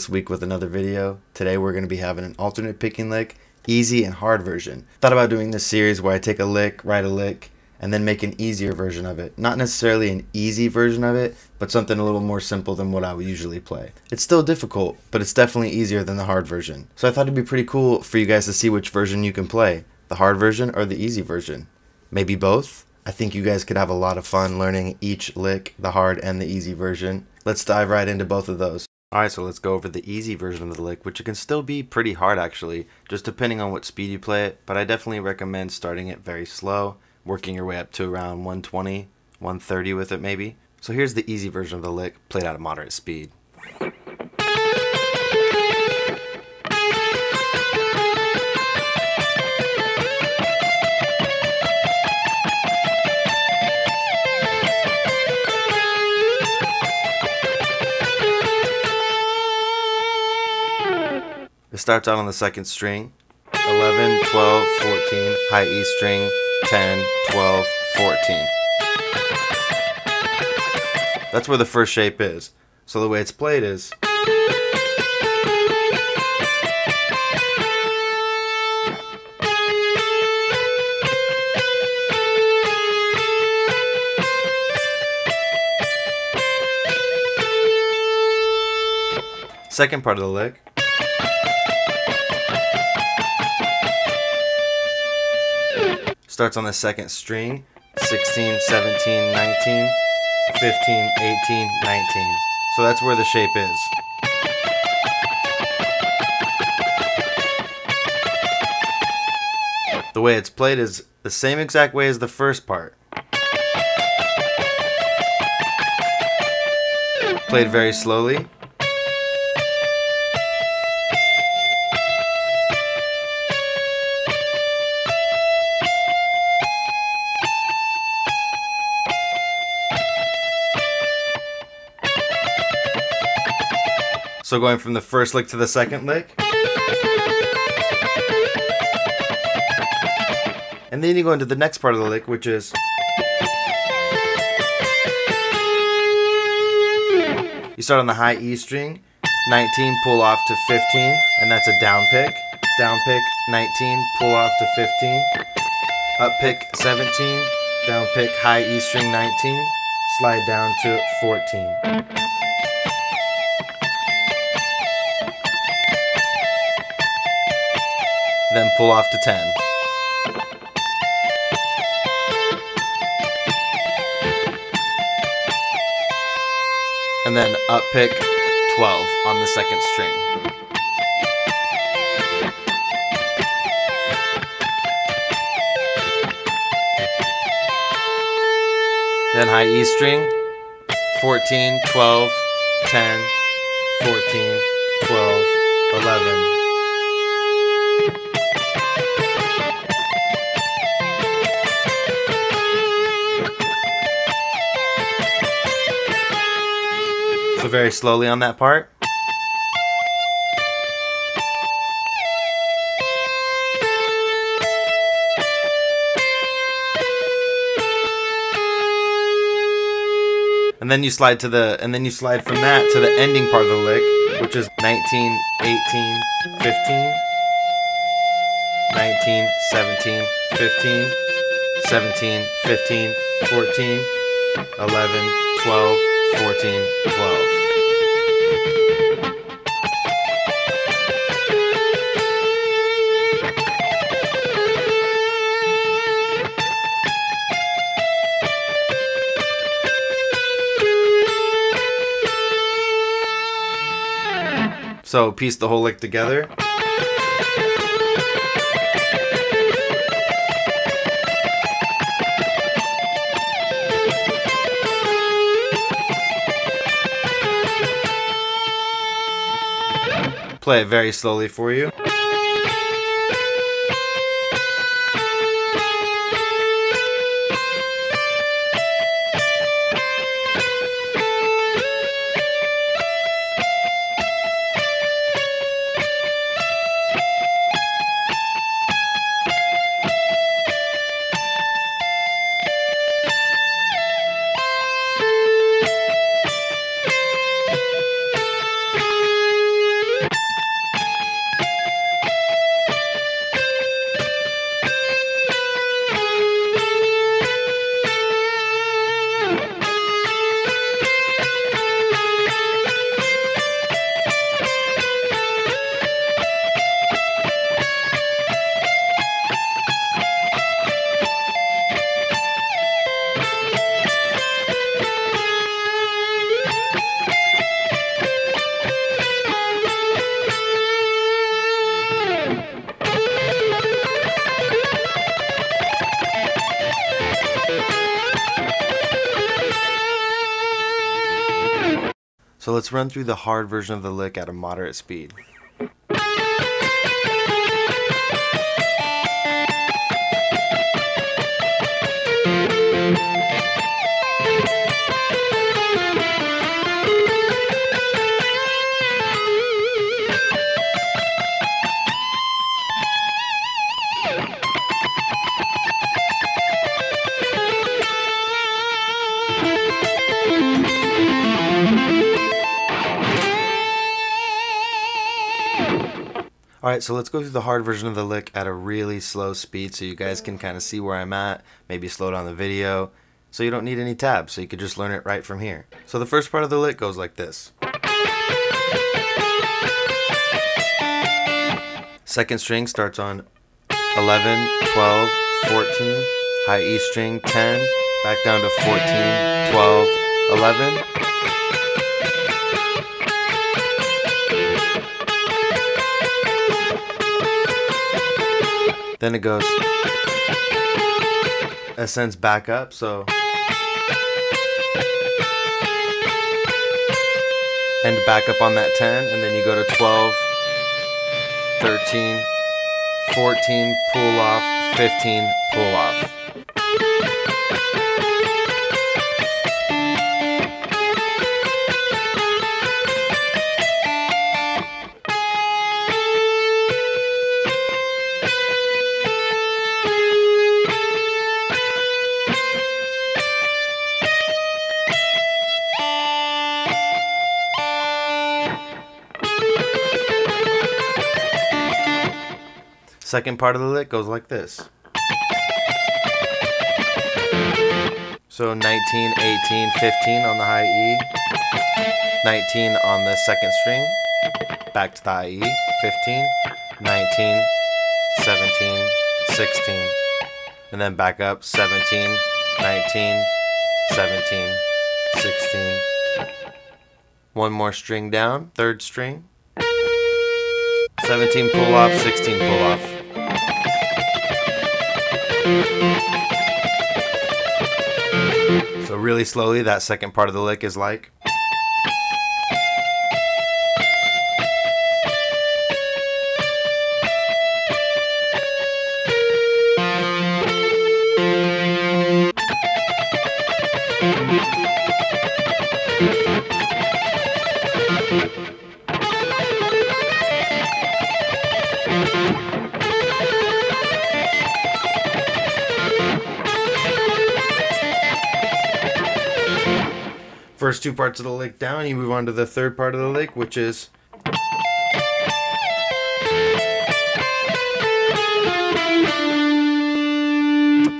this week with another video. Today we're going to be having an alternate picking lick, easy and hard version. Thought about doing this series where I take a lick, write a lick, and then make an easier version of it. Not necessarily an easy version of it, but something a little more simple than what I would usually play. It's still difficult, but it's definitely easier than the hard version. So I thought it'd be pretty cool for you guys to see which version you can play, the hard version or the easy version. Maybe both? I think you guys could have a lot of fun learning each lick, the hard and the easy version. Let's dive right into both of those. Alright, so let's go over the easy version of the lick, which can still be pretty hard actually, just depending on what speed you play it, but I definitely recommend starting it very slow working your way up to around 120, 130 with it maybe. So here's the easy version of the lick played at a moderate speed. Starts out on the second string, 11, 12, 14, high E string, 10, 12, 14. That's where the first shape is. So the way it's played is Second part of the lick starts on the second string. 16 17 19 15 18 19 so that's where the shape is. The way it's played is the same exact way as the first part. Played very slowly So going from the first lick to the second lick. And then you go into the next part of the lick, which is... You start on the high E string, 19, pull off to 15, and that's a down pick. Down pick, 19, pull off to 15. Up pick, 17, down pick, high E string, 19, slide down to 14. Then pull off to 10. And then up pick 12 on the second string. Then high E string, 14, 12, 10, 14, 12, 11, very slowly on that part. And then you slide to the and then you slide from that to the ending part of the lick, which is 19, 18, 15, 19, 17, 15, 17, 15, 14, 11, 12, 14, 12. So piece the whole lick together. Play it very slowly for you. Let's run through the hard version of the lick at a moderate speed. Alright, so let's go through the hard version of the lick at a really slow speed so you guys can kind of see where I'm at, maybe slow down the video, so you don't need any tabs, so you could just learn it right from here. So the first part of the lick goes like this. Second string starts on 11, 12, 14, high E string 10, back down to 14, 12, 11, Then it goes, ascends back up, so. And back up on that 10, and then you go to 12, 13, 14, pull off, 15, pull off. Second part of the lick goes like this. So 19, 18, 15 on the high E, 19 on the second string, back to the high E, 15, 19, 17, 16, and then back up. 17, 19, 17, 16. One more string down, third string, 17 pull off, 16 pull off. Really slowly, that second part of the lick is like. First two parts of the lick down, you move on to the third part of the lick, which is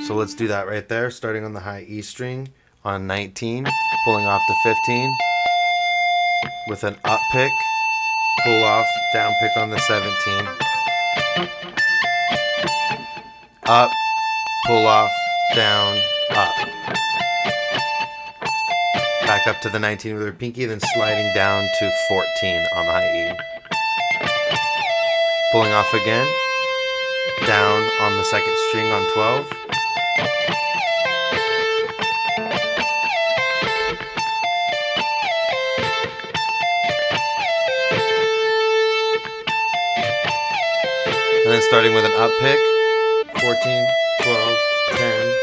So let's do that right there, starting on the high E string on 19, pulling off to 15 with an up pick, pull off, down pick on the 17. Up, pull off, down, up back up to the 19 with her pinky, then sliding down to 14 on the high E. Pulling off again, down on the second string on 12. And then starting with an up pick, 14, 12, 10,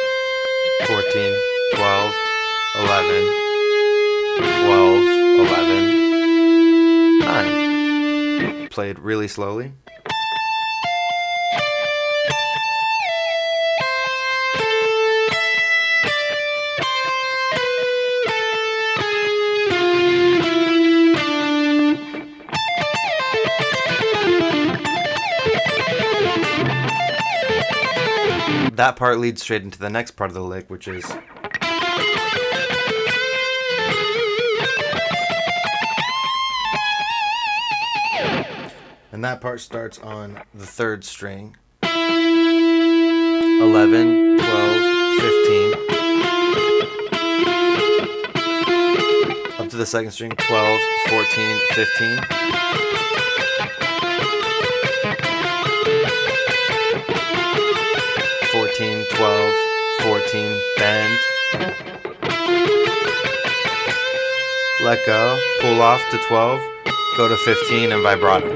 14, 12, 11, 12, 11, 9. Played really slowly. That part leads straight into the next part of the lick, which is And that part starts on the third string. 11, 12, 15. Up to the second string, 12, 14, 15. Fourteen, twelve, fourteen, bend. let go, pull off to 12, go to 15 and vibrato.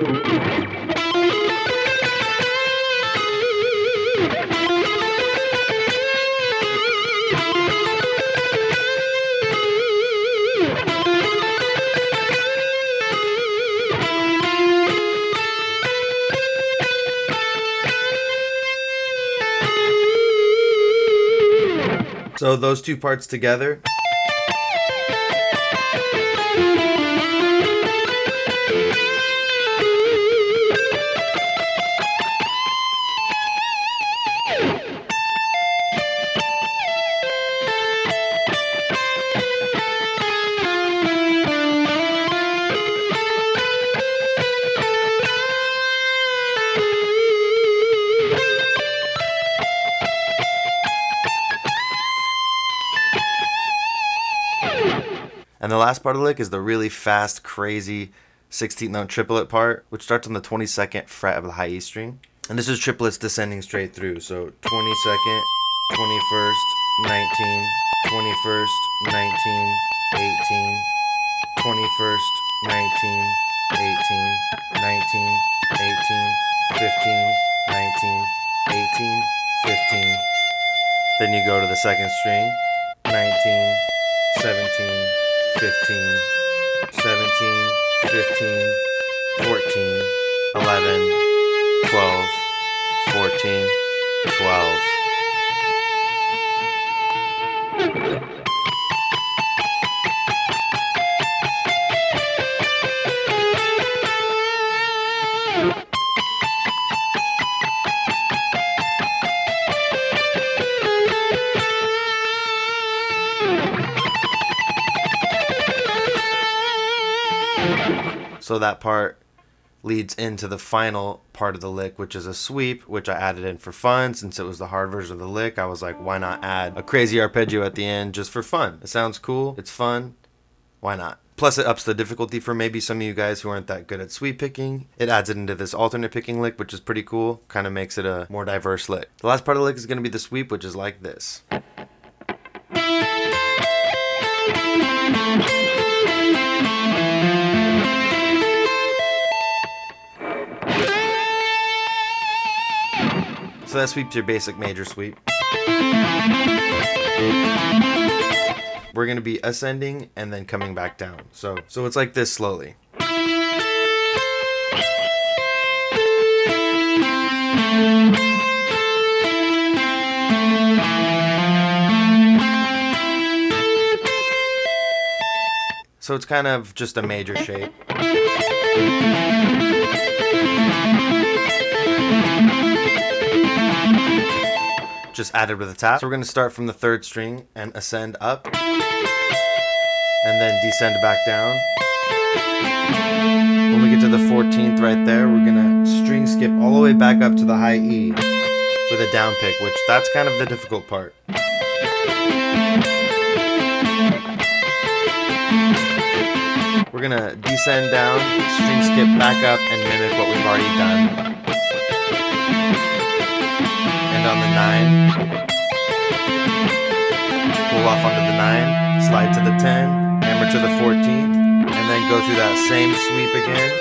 So those two parts together. And the last part of the lick is the really fast, crazy 16th note triplet part, which starts on the 22nd fret of the high E string. And this is triplets descending straight through. So 22nd, 21st, 19, 21st, 19, 18, 21st, 19, 18, 19, 18, 15, 19, 18, 15. Then you go to the second string, 19, 17, 15, 17, 15, 14, 11, 12, 14, 12. So that part leads into the final part of the lick, which is a sweep, which I added in for fun. Since it was the hard version of the lick, I was like, why not add a crazy arpeggio at the end just for fun? It sounds cool, it's fun, why not? Plus, it ups the difficulty for maybe some of you guys who aren't that good at sweep picking. It adds it into this alternate picking lick, which is pretty cool. Kind of makes it a more diverse lick. The last part of the lick is going to be the sweep, which is like this. So that sweeps your basic major sweep. We're gonna be ascending and then coming back down. So so it's like this slowly. So it's kind of just a major shape. Just added with a tap. So we're going to start from the third string and ascend up and then descend back down. When we get to the 14th right there, we're going to string skip all the way back up to the high E with a down pick, which that's kind of the difficult part. We're going to descend down, string skip back up, and mimic what we've already done on the 9. Pull off onto the 9, slide to the 10, hammer to the 14th, and then go through that same sweep again.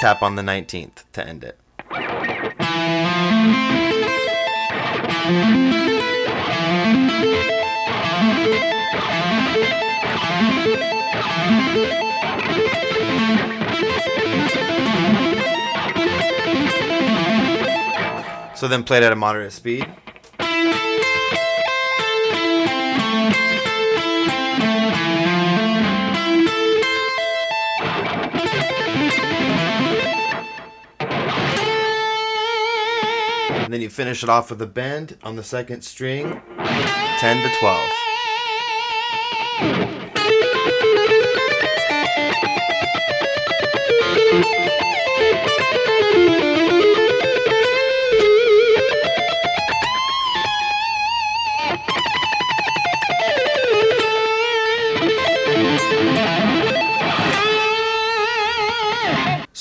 Tap on the 19th to end it. So then play it at a moderate speed. And then you finish it off with a bend on the second string, 10 to 12.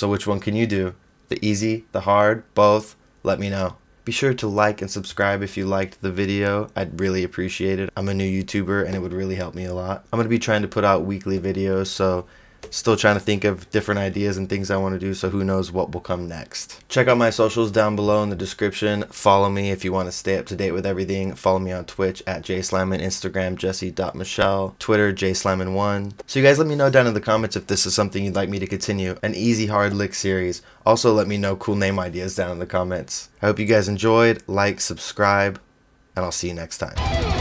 So which one can you do? The easy, the hard, both? Let me know. Be sure to like and subscribe if you liked the video. I'd really appreciate it. I'm a new YouTuber and it would really help me a lot. I'm going to be trying to put out weekly videos, so Still trying to think of different ideas and things I want to do, so who knows what will come next. Check out my socials down below in the description. Follow me if you want to stay up to date with everything. Follow me on Twitch at jslammin, Instagram jesse.michel, Twitter jslammin1. So you guys let me know down in the comments if this is something you'd like me to continue. An easy hard lick series. Also let me know cool name ideas down in the comments. I hope you guys enjoyed. Like, subscribe, and I'll see you next time.